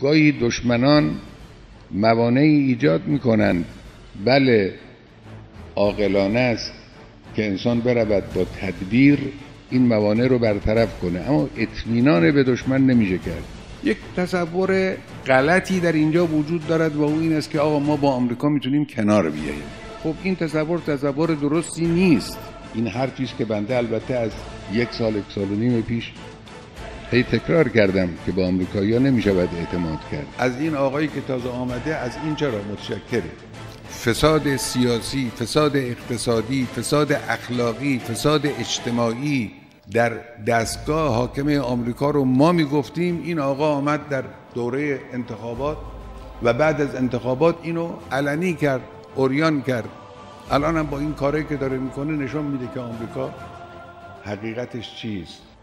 گاهی دشمنان موانعی ایجاد می‌کنند. بله عاقلانه است که انسان برود با تدبیر این موانع رو برطرف کنه. اما اطمینان به دشمن نمیشه کرد. یک تصور غلطی در اینجا وجود دارد و او این است که آقا ما با آمریکا می‌تونیم کنار بیاییم. خب این تصور تصور درستی نیست. این حرفی است که بنده البته از یک سال یک سال و نیم پیش هی تکرار کردم که با آمریکایی‌ها نمی‌شود اعتماد کرد. از این آقایی که تازه آمده از این چرا متشکره فساد سیاسی فساد اقتصادی فساد اخلاقی فساد اجتماعی در دستگاه حاکمه آمریکا رو ما می‌گفتیم. این آقا آمد در دوره انتخابات و بعد از انتخابات اینو علنی کرد اوریان کرد. الان هم با این کاری که داره می‌کنه نشون میده که آمریکا حقیقتش چیست.